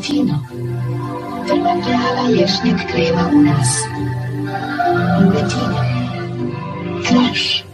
kino. Wyglądała jak kryła u nas. Bettina. Flash.